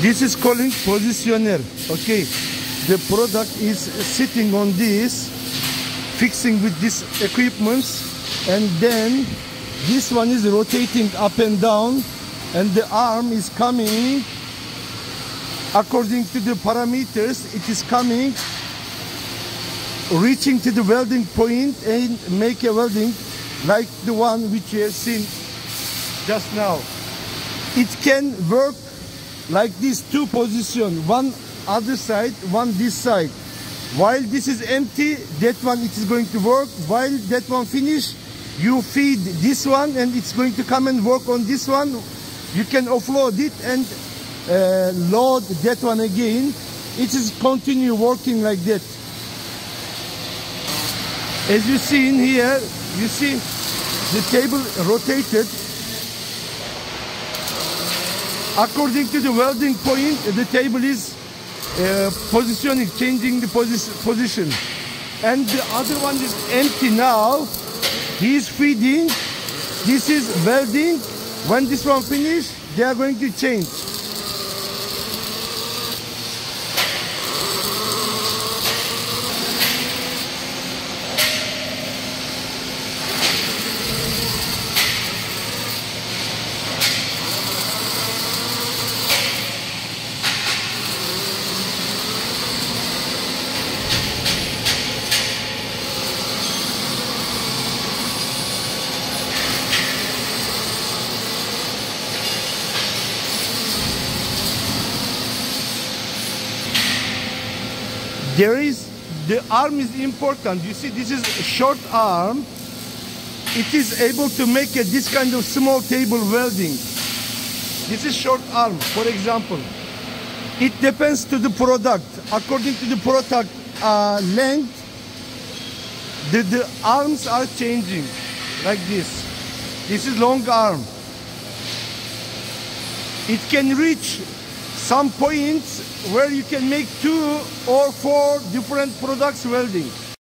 This is calling positioner. Okay, the product is sitting on this, fixing with this equipments, and then this one is rotating up and down, and the arm is coming according to the parameters. It is coming, reaching to the welding point and make a welding like the one which you have seen just now. It can work like this two position, one other side, one this side. While this is empty, that one it is going to work. While that one finish, you feed this one and it's going to come and work on this one. You can offload it and uh, load that one again. It is continue working like that. As you see in here, you see the table rotated according to the welding point the table is uh, positioning changing the posi position. And the other one is empty now. He is feeding. This is welding. When this one finish they are going to change there is the arm is important. You see this is short arm. It is able to make a, this kind of small table welding. This is short arm for example. It depends to the product. According to the product uh, length the, the arms are changing like this. This is long arm. It can reach some points where you can make two or four different products welding.